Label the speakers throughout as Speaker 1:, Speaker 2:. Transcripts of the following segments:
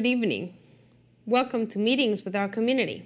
Speaker 1: good evening. Welcome to Meetings with Our Community.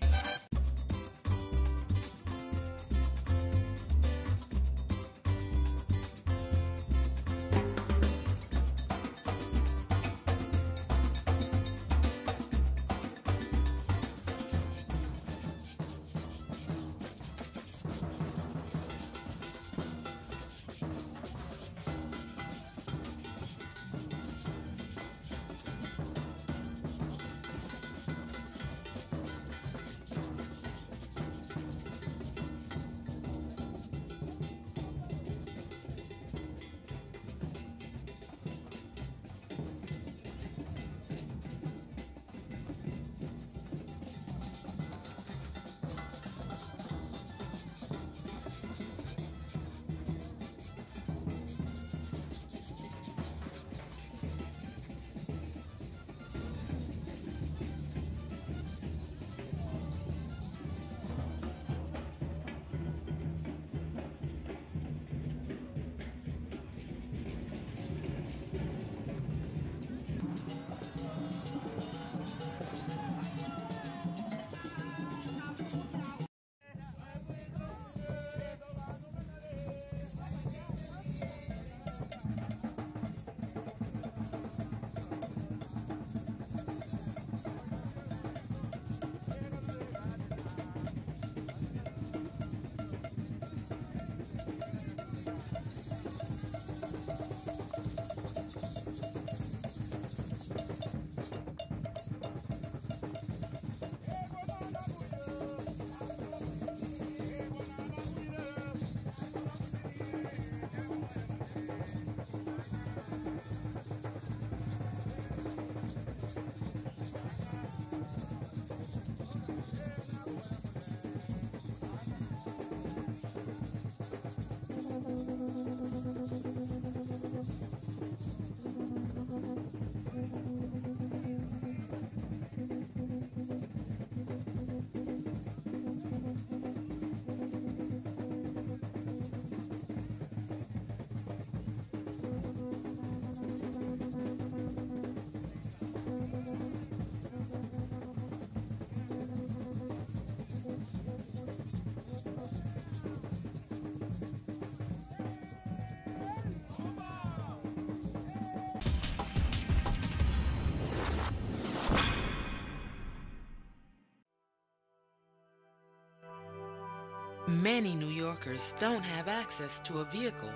Speaker 2: Many New Yorkers don't have access to a vehicle,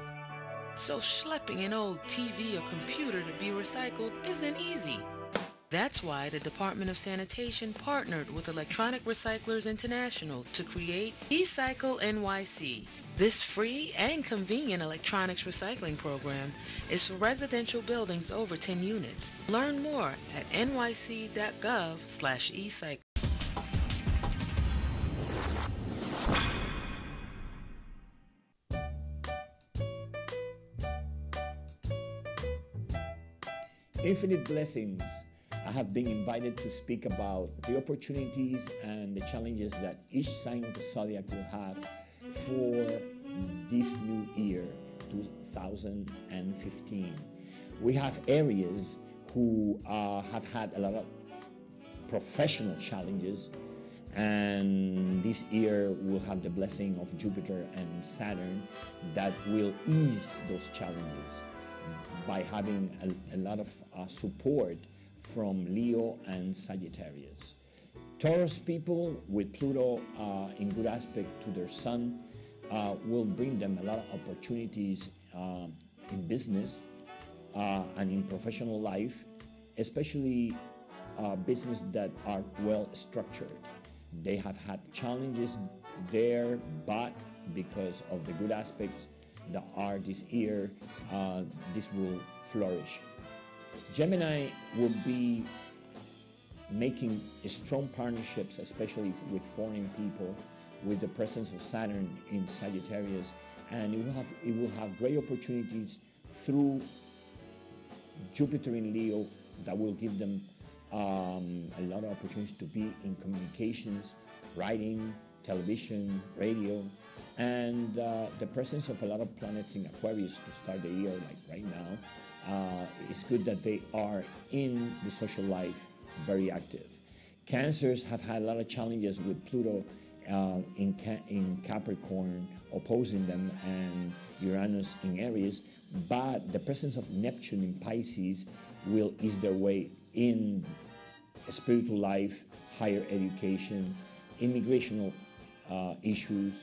Speaker 2: so schlepping an old TV or computer to be recycled isn't easy. That's why the Department of Sanitation partnered with Electronic Recyclers International to create eCycle NYC. This free and convenient electronics recycling program is for residential buildings over 10 units. Learn more at nyc.gov/ecycle.
Speaker 3: Infinite blessings. I have been invited to speak about the opportunities and the challenges that each sign of the zodiac will have for this new year, 2015. We have Aries who uh, have had a lot of professional challenges, and this year will have the blessing of Jupiter and Saturn that will ease those challenges by having a, a lot of support from Leo and Sagittarius. Taurus people with Pluto uh, in good aspect to their sun uh, will bring them a lot of opportunities um, in business uh, and in professional life, especially uh, business that are well structured. They have had challenges there, but because of the good aspects that are this year, uh, this will flourish. Gemini will be making strong partnerships, especially with foreign people, with the presence of Saturn in Sagittarius, and it will have it will have great opportunities through Jupiter in Leo that will give them um, a lot of opportunities to be in communications, writing, television, radio, and uh, the presence of a lot of planets in Aquarius to start the year, like right now, uh, it's good that they are in the social life very active. Cancers have had a lot of challenges with Pluto uh, in, Ca- in Capricorn opposing them and Uranus in Aries, but the presence of Neptune in Pisces will ease their way in spiritual life, higher education, immigrational uh, issues,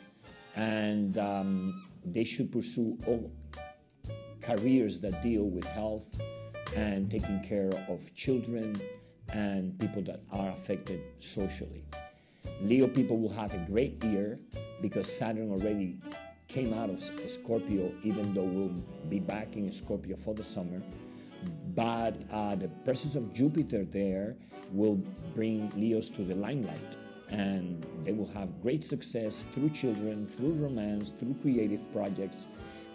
Speaker 3: and um, they should pursue all careers that deal with health and taking care of children and people that are affected socially. Leo people will have a great year because Saturn already came out of Scorpio, even though we'll be back in Scorpio for the summer. But uh, the presence of Jupiter there will bring Leos to the limelight and they will have great success through children, through romance, through creative projects,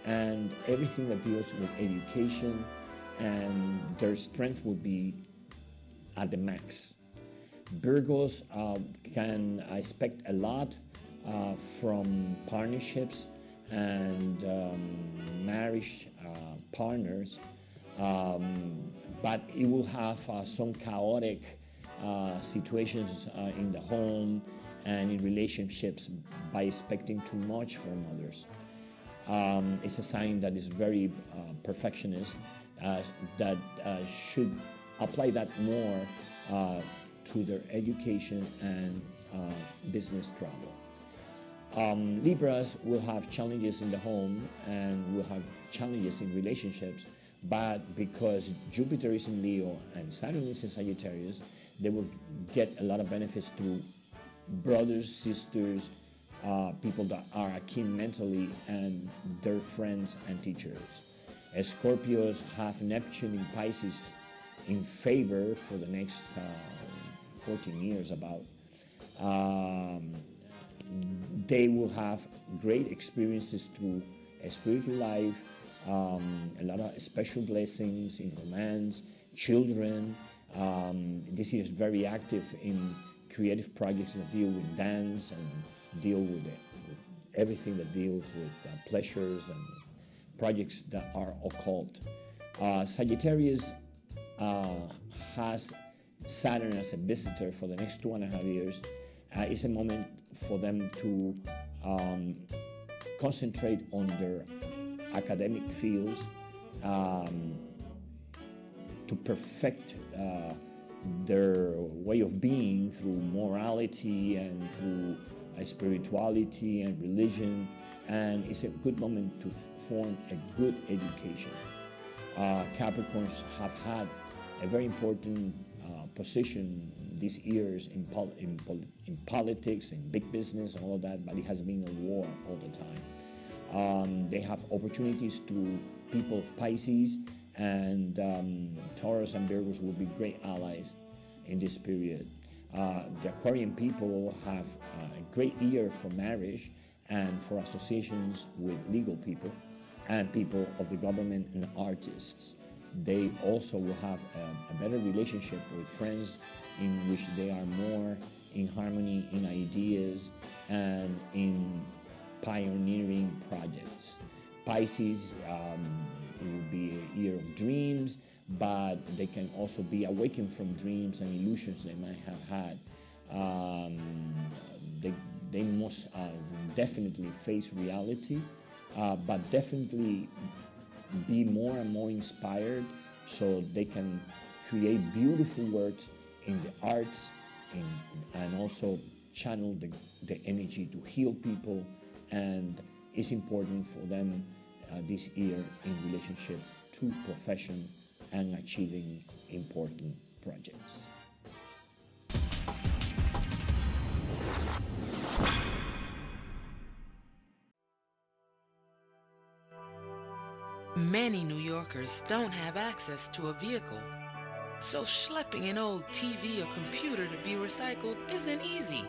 Speaker 3: and everything that deals with education, and their strength will be at the max. Virgos uh, can expect a lot uh, from partnerships and um, marriage uh, partners, um, but it will have uh, some chaotic uh, situations uh, in the home and in relationships by expecting too much from others. Um, it's a sign that is very uh, perfectionist, uh, that uh, should apply that more uh, to their education and business travel. Um, Libras will have challenges in the home and will have challenges in relationships, but because Jupiter is in Leo and Saturn is in Sagittarius, they will get a lot of benefits through brothers, sisters, uh, people that are akin mentally, and their friends and teachers. As Scorpios have Neptune in Pisces in favor for the next uh, 14 years, about. Um, they will have great experiences through a spiritual life, um, a lot of special blessings in romance, children, um, this is very active in creative projects that deal with dance and deal with, it, with everything that deals with uh, pleasures and projects that are occult. Uh, Sagittarius uh, has Saturn as a visitor for the next two and a half years. Uh, it's a moment for them to um, concentrate on their academic fields. Um, to perfect uh, their way of being through morality and through spirituality and religion. And it's a good moment to form a good education. Uh, Capricorns have had a very important uh, position these years in, pol- in, pol- in, politics, in big business, and all of that, but it has been a war all the time. Um, they have opportunities through people of Pisces and um, Taurus and Virgos will be great allies in this period. Uh, the Aquarian people have a great year for marriage and for associations with legal people and people of the government and artists. They also will have a, a better relationship with friends in which they are more in harmony in ideas and in pioneering projects. Pisces, um, it will be a year of dreams, but they can also be awakened from dreams and illusions they might have had. Um, they, they must uh, definitely face reality, uh, but definitely be more and more inspired so they can create beautiful works in the arts and also channel the, the energy to heal people and it's important for them uh, this year in relationship to profession and achieving important projects.
Speaker 2: Many New Yorkers don't have access to a vehicle, so schlepping an old TV or computer to be recycled isn't easy.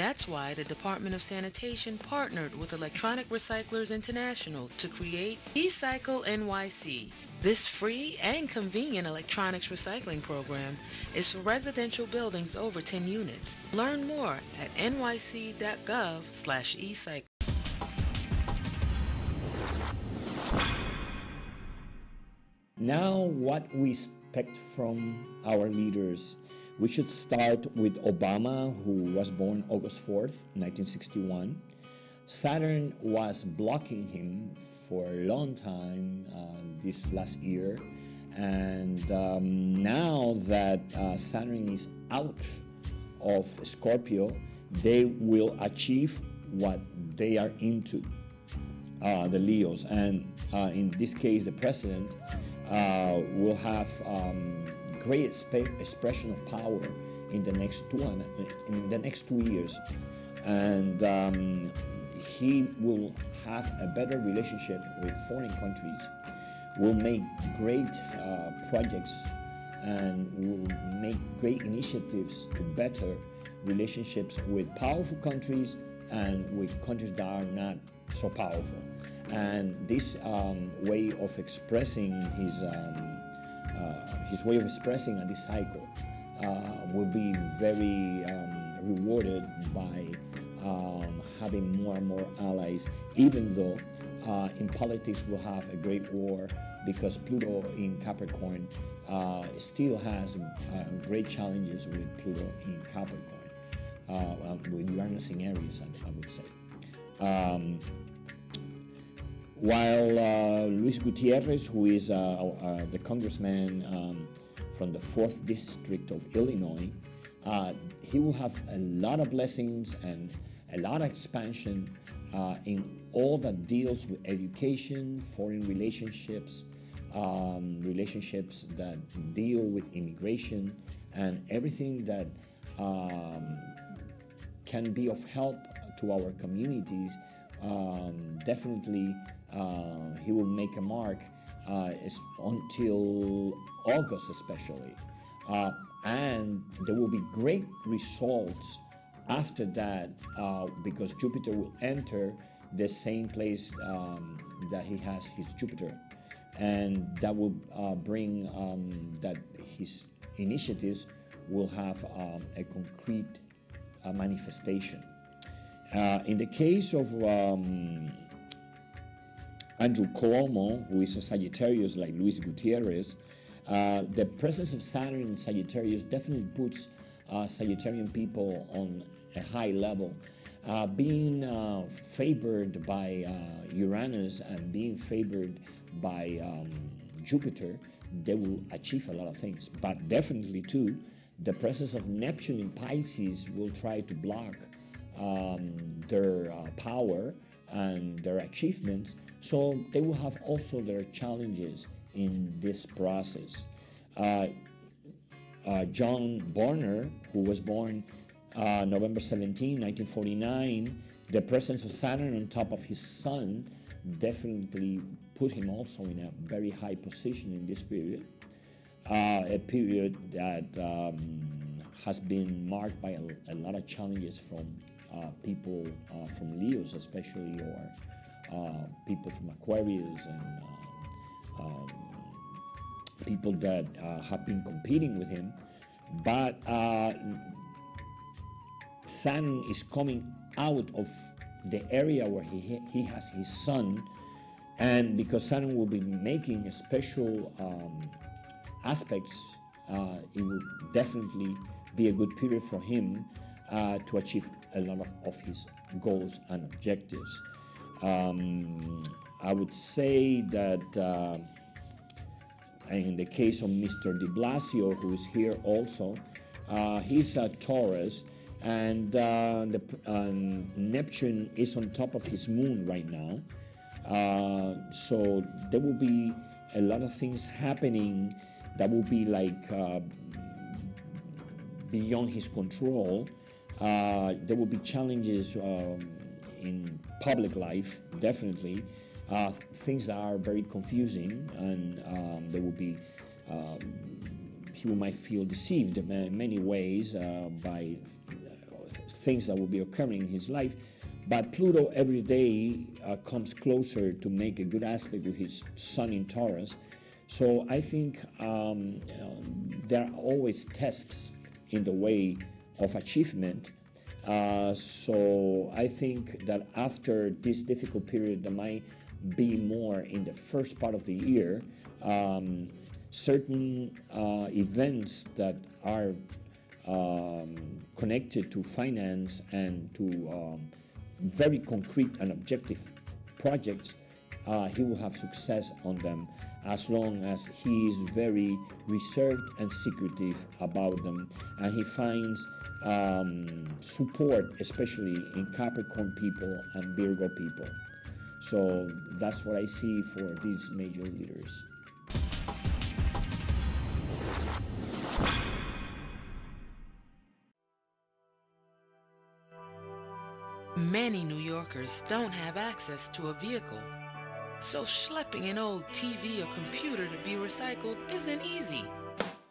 Speaker 2: That's why the Department of Sanitation partnered with Electronic Recyclers International to create eCycle NYC. This free and convenient electronics recycling program is for residential buildings over 10 units. Learn more at nyc.gov/ecycle.
Speaker 3: Now, what we expect from our leaders We should start with Obama, who was born August 4th, 1961. Saturn was blocking him for a long time uh, this last year. And um, now that uh, Saturn is out of Scorpio, they will achieve what they are into, uh, the Leos. And uh, in this case, the president uh, will have um, great expression of power in the next two in the next two years, and um, he will have a better relationship with foreign countries. Will make great uh, projects and will make great initiatives to better relationships with powerful countries and with countries that are not so powerful. And this um, way of expressing his, um, his way of expressing a disciple uh, will be very um, rewarded by um, having more and more allies, even though uh, in politics we'll have a great war because Pluto in Capricorn uh, still has uh, great challenges with Pluto in Capricorn, uh, with Uranus in Aries, I, I would say. Um, while uh, Luis Gutierrez, who is uh, uh, the congressman um, from the 4th District of Illinois, uh, he will have a lot of blessings and a lot of expansion in all that deals with education, foreign relationships, um, relationships that deal with immigration, and everything that um, can be of help to our communities. Um, definitely uh, he will make a mark uh, until August, especially. Uh, and there will be great results after that uh, because Jupiter will enter the same place um, that he has his Jupiter. And that will uh, bring um, that his initiatives will have um, a concrete manifestation. in the case of um, Andrew Cuomo, who is a Sagittarius like Luis Gutierrez, uh, the presence of Saturn in Sagittarius definitely puts uh, Sagittarian people on a high level. Uh, being uh, favored by uh, Uranus and being favored by um, Jupiter, they will achieve a lot of things. But definitely, too, the presence of Neptune in Pisces will try to block um, their uh, power and their achievements so they will have also their challenges in this process. Uh, uh, John Boehner, who was born uh, November 17, 1949, the presence of Saturn on top of his sun definitely put him also in a very high position in this period. Uh, a period that um, has been marked by a, a lot of challenges from people uh, from Leos, especially, or uh, people from Aquarius and uh, um, people that uh, have been competing with him. But Saturn is coming out of the area where he, he has his sun, and because Saturn will be making special um, aspects, uh, it will definitely be a good period for him uh, to achieve a lot of, his goals and objectives. Um, I would say that uh, in the case of Mr. de Blasio, who is here also, uh, he's a Taurus, and uh, the, um, Neptune is on top of his moon right now. Uh, so there will be a lot of things happening that will be like uh, beyond his control. Uh, there will be challenges. Um, in public life, definitely, uh, things that are very confusing, and um, there will be um, people might feel deceived in many ways uh, by things that will be occurring in his life. But Pluto every day uh, comes closer to make a good aspect with his Sun in Taurus. So I think um, there are always tests in the way of achievement uh, so I think that after this difficult period, there might be more in the first part of the year. Um, certain uh, events that are um, connected to finance and to um, very concrete and objective projects, uh, he will have success on them as long as he is very reserved and secretive about them and he finds um, support, especially in Capricorn people and Virgo people. So that's what I see for these major leaders.
Speaker 2: Many New Yorkers don't have access to a vehicle, so schlepping an old TV or computer to be recycled isn't easy.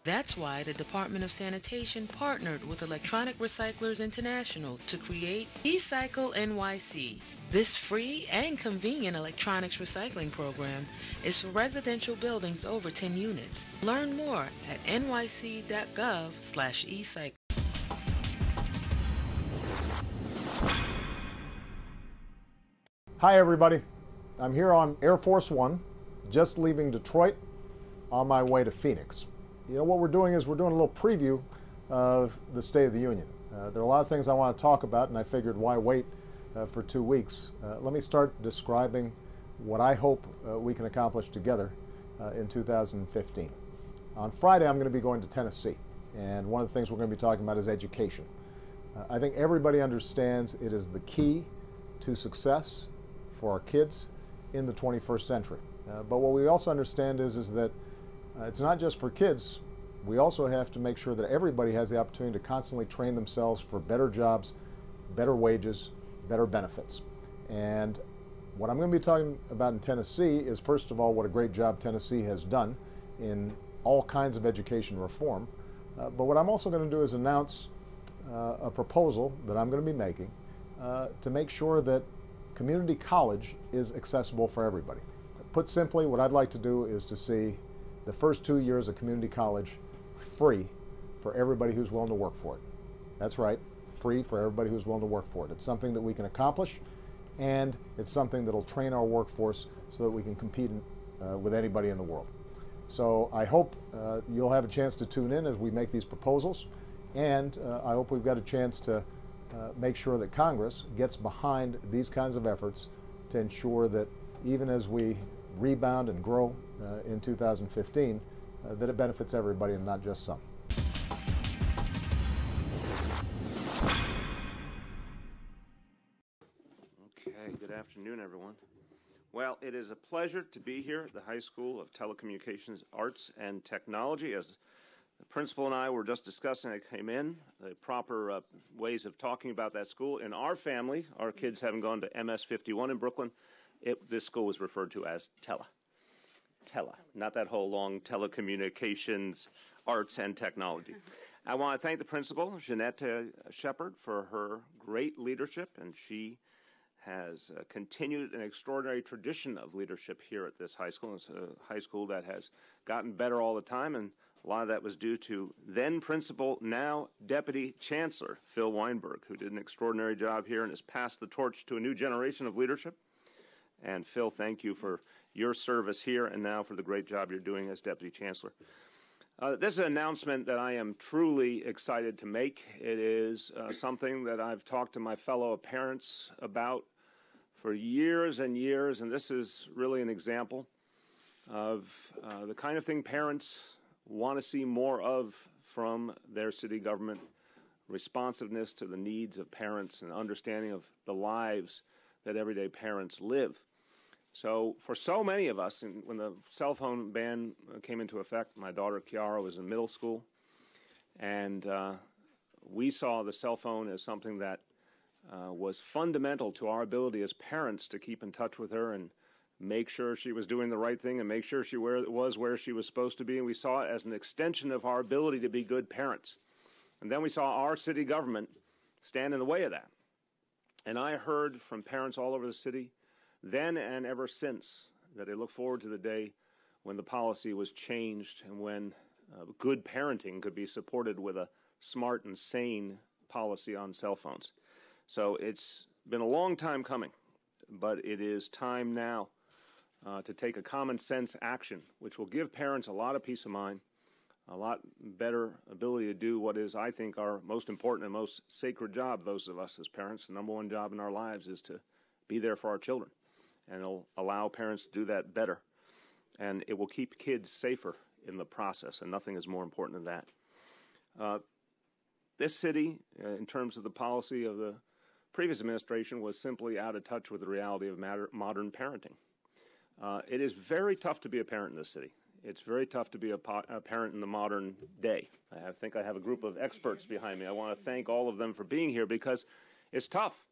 Speaker 2: That's why the Department of Sanitation partnered with Electronic Recyclers International to create eCycle NYC. This free and convenient electronics recycling program is for residential buildings over 10 units. Learn more at nyc.gov/ecycle.
Speaker 4: Hi, everybody. I'm here on Air Force One, just leaving Detroit on my way to Phoenix. You know, what we're doing is we're doing a little preview of the State of the Union. Uh, there are a lot of things I want to talk about, and I figured why wait uh, for two weeks? Uh, let me start describing what I hope uh, we can accomplish together uh, in 2015. On Friday, I'm going to be going to Tennessee, and one of the things we're going to be talking about is education. Uh, I think everybody understands it is the key to success for our kids in the 21st century. Uh, but what we also understand is, is that uh, it's not just for kids. We also have to make sure that everybody has the opportunity to constantly train themselves for better jobs, better wages, better benefits. And what I'm going to be talking about in Tennessee is, first of all, what a great job Tennessee has done in all kinds of education reform. Uh, but what I'm also going to do is announce uh, a proposal that I'm going to be making uh, to make sure that community college is accessible for everybody. Put simply, what I'd like to do is to see the first two years of community college free for everybody who's willing to work for it. That's right, free for everybody who's willing to work for it. It's something that we can accomplish, and it's something that'll train our workforce so that we can compete uh, with anybody in the world. So I hope uh, you'll have a chance to tune in as we make these proposals, and uh, I hope we've got a chance to uh, make sure that Congress gets behind these kinds of efforts to ensure that even as we rebound and grow uh, in 2015, uh, that it benefits everybody and not just some.
Speaker 5: Okay, good afternoon, everyone. Well, it is a pleasure to be here at the High School of Telecommunications Arts and Technology. As the principal and I were just discussing, I came in, the proper uh, ways of talking about that school. In our family, our kids having gone to MS 51 in Brooklyn, it, this school was referred to as Tele. Tele, not that whole long telecommunications, arts, and technology. I want to thank the principal, Jeanette Shepard, for her great leadership, and she has uh, continued an extraordinary tradition of leadership here at this high school. It's a high school that has gotten better all the time, and a lot of that was due to then principal, now deputy chancellor Phil Weinberg, who did an extraordinary job here and has passed the torch to a new generation of leadership. And Phil, thank you for your service here and now for the great job you're doing as deputy chancellor. Uh, this is an announcement that I am truly excited to make. It is uh, something that I've talked to my fellow parents about for years and years, and this is really an example of uh, the kind of thing parents want to see more of from their city government responsiveness to the needs of parents and understanding of the lives that everyday parents live. So, for so many of us, when the cell phone ban came into effect, my daughter Chiara was in middle school, and uh, we saw the cell phone as something that uh, was fundamental to our ability as parents to keep in touch with her and make sure she was doing the right thing and make sure she where, was where she was supposed to be. And we saw it as an extension of our ability to be good parents. And then we saw our city government stand in the way of that. And I heard from parents all over the city then and ever since that they look forward to the day when the policy was changed and when uh, good parenting could be supported with a smart and sane policy on cell phones. So it's been a long time coming, but it is time now uh, to take a common sense action, which will give parents a lot of peace of mind, a lot better ability to do what is, I think, our most important and most sacred job, those of us as parents. The number one job in our lives is to be there for our children. And it'll allow parents to do that better. And it will keep kids safer in the process, and nothing is more important than that. Uh, this city, uh, in terms of the policy of the previous administration, was simply out of touch with the reality of matter, modern parenting. Uh, it is very tough to be a parent in this city. It's very tough to be a, po- a, parent in the modern day. I think I have a group of experts behind me. I want to thank all of them for being here because it's tough.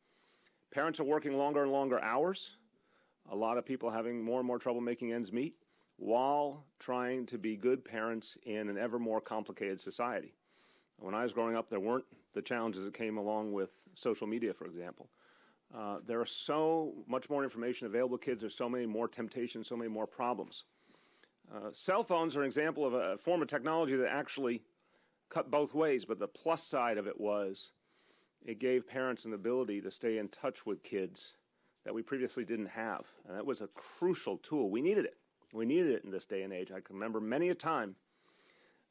Speaker 5: Parents are working longer and longer hours. A lot of people having more and more trouble making ends meet while trying to be good parents in an ever more complicated society. When I was growing up, there weren't the challenges that came along with social media, for example. Uh, there are so much more information available to kids. There's so many more temptations, so many more problems. Uh, cell phones are an example of a form of technology that actually cut both ways, but the plus side of it was it gave parents an ability to stay in touch with kids that we previously didn't have. And that was a crucial tool. We needed it. We needed it in this day and age. I can remember many a time.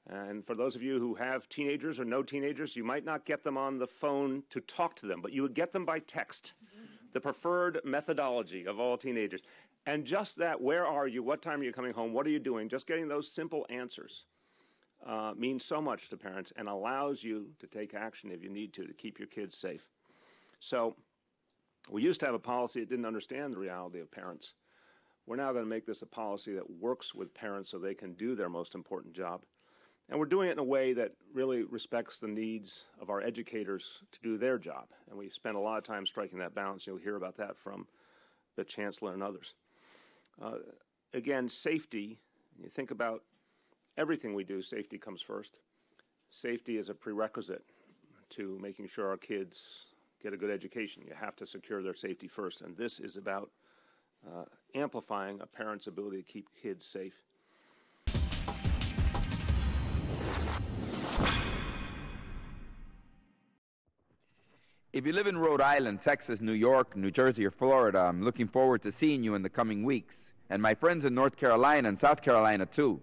Speaker 5: And for those of you who have teenagers or no teenagers, you might not get them on the phone to talk to them, but you would get them by text, the preferred methodology of all teenagers. And just that, where are you? What time are you coming home? What are you doing? Just getting those simple answers uh, means so much to parents and allows you to take action if you need to to keep your kids safe. So, we used to have a policy that didn't understand the reality of parents. We're now going to make this a policy that works with parents so they can do their most important job. And we're doing it in a way that really respects the needs of our educators to do their job. And we spend a lot of time striking that balance. You'll hear about that from the Chancellor and others. Uh, again, safety, you think about everything we do, safety comes first. Safety is a prerequisite to making sure our kids get a good education. You have to secure their safety first. And this is about uh, amplifying a parent's ability to keep kids safe.
Speaker 6: If you live in Rhode Island, Texas, New York, New Jersey, or Florida, I'm looking forward to seeing you in the coming weeks. And my friends in North Carolina and South Carolina, too.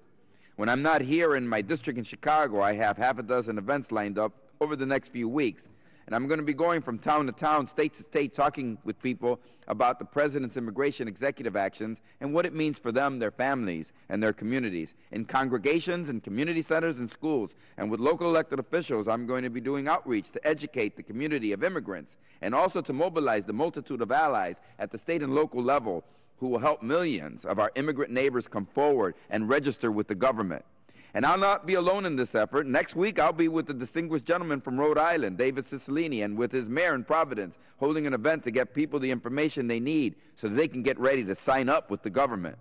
Speaker 6: When I'm not here in my district in Chicago, I have half a dozen events lined up over the next few weeks. And I'm going to be going from town to town, state to state, talking with people about the President's immigration executive actions and what it means for them, their families, and their communities. In congregations and community centers and schools, and with local elected officials, I'm going to be doing outreach to educate the community of immigrants and also to mobilize the multitude of allies at the state and local level who will help millions of our immigrant neighbors come forward and register with the government. And I'll not be alone in this effort. Next week, I'll be with the distinguished gentleman from Rhode Island, David Cicilline, and with his mayor in Providence, holding an event to get people the information they need so they can get ready to sign up with the government.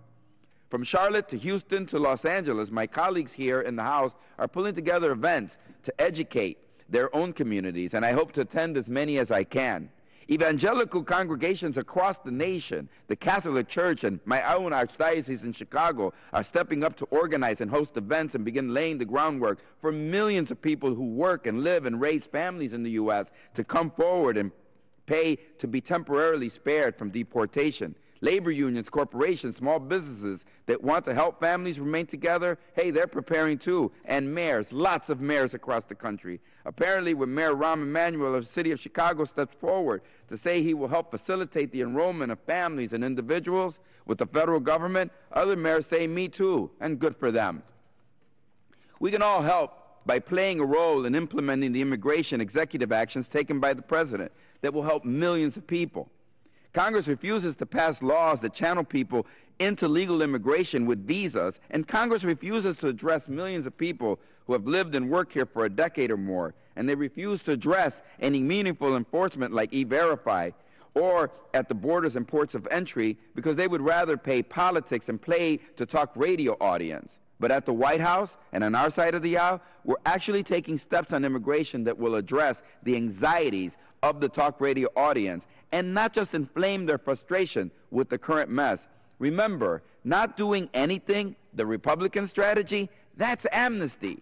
Speaker 6: From Charlotte to Houston to Los Angeles, my colleagues here in the House are pulling together events to educate their own communities, and I hope to attend as many as I can. Evangelical congregations across the nation, the Catholic Church, and my own archdiocese in Chicago are stepping up to organize and host events and begin laying the groundwork for millions of people who work and live and raise families in the U.S. to come forward and pay to be temporarily spared from deportation labor unions, corporations, small businesses that want to help families remain together, hey, they're preparing too. And mayors, lots of mayors across the country. Apparently, when Mayor Rahm Emanuel of the city of Chicago steps forward to say he will help facilitate the enrollment of families and individuals with the federal government, other mayors say me too, and good for them. We can all help by playing a role in implementing the immigration executive actions taken by the president that will help millions of people. Congress refuses to pass laws that channel people into legal immigration with visas, and Congress refuses to address millions of people who have lived and worked here for a decade or more, and they refuse to address any meaningful enforcement like E-Verify or at the borders and ports of entry because they would rather pay politics and play to talk radio audience. But at the White House and on our side of the aisle, we're actually taking steps on immigration that will address the anxieties of the talk radio audience and not just inflame their frustration with the current mess. Remember, not doing anything, the Republican strategy, that's amnesty.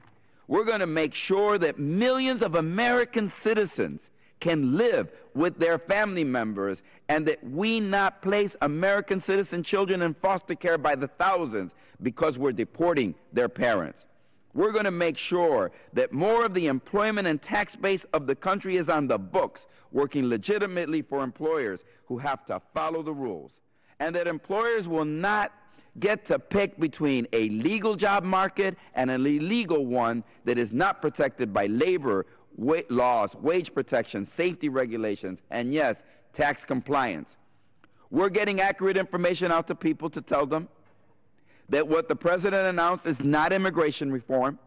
Speaker 6: We're going to make sure that millions of American citizens can live with their family members and that we not place American citizen children in foster care by the thousands because we're deporting their parents. We're going to make sure that more of the employment and tax base of the country is on the books, working legitimately for employers who have to follow the rules. And that employers will not get to pick between a legal job market and an illegal one that is not protected by labor wa laws, wage protection, safety regulations, and yes, tax compliance. We're getting accurate information out to people to tell them that what the president announced is not immigration reform.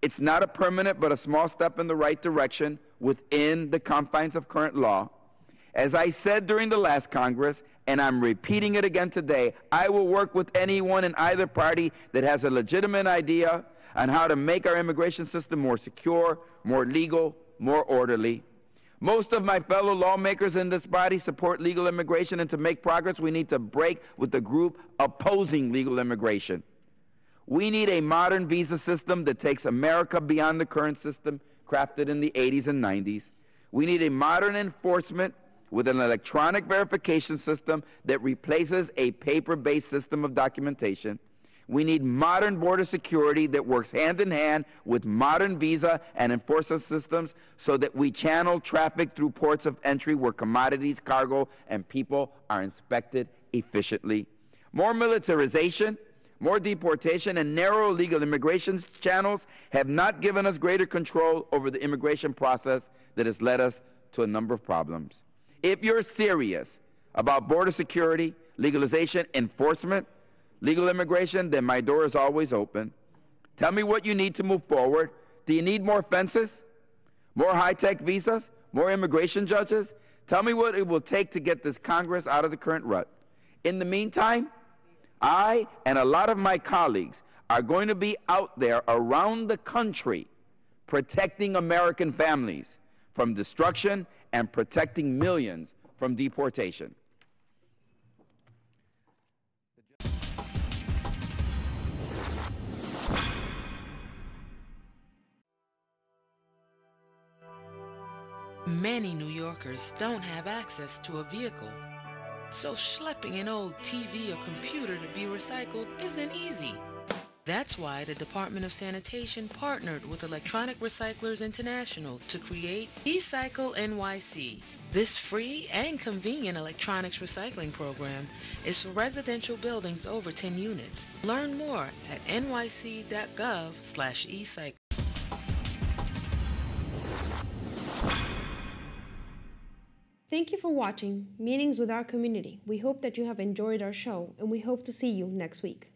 Speaker 6: It's not a permanent but a small step in the right direction within the confines of current law. As I said during the last Congress, and I'm repeating it again today, I will work with anyone in either party that has a legitimate idea on how to make our immigration system more secure, more legal, more orderly. Most of my fellow lawmakers in this body support legal immigration, and to make progress, we need to break with the group opposing legal immigration. We need a modern visa system that takes America beyond the current system crafted in the 80s and 90s. We need a modern enforcement with an electronic verification system that replaces a paper based system of documentation. We need modern border security that works hand in hand with modern visa and enforcement systems so that we channel traffic through ports of entry where commodities, cargo, and people are inspected efficiently. More militarization, more deportation, and narrow legal immigration channels have not given us greater control over the immigration process that has led us to a number of problems. If you're serious about border security, legalization, enforcement, legal immigration, then my door is always open. Tell me what you need to move forward. Do you need more fences? More high tech visas? More immigration judges? Tell me what it will take to get this Congress out of the current rut. In the meantime, I and a lot of my colleagues are going to be out there around the country protecting American families from destruction and protecting millions from deportation.
Speaker 2: Many New Yorkers don't have access to a vehicle, so schlepping an old TV or computer to be recycled isn't easy. That's why the Department of Sanitation partnered with Electronic Recyclers International to create eCycle NYC. This free and convenient electronics recycling program is for residential buildings over 10 units. Learn more at nyc.gov/ecycle.
Speaker 1: Thank you for watching Meetings with Our Community. We hope that you have enjoyed our show and we hope to see you next week.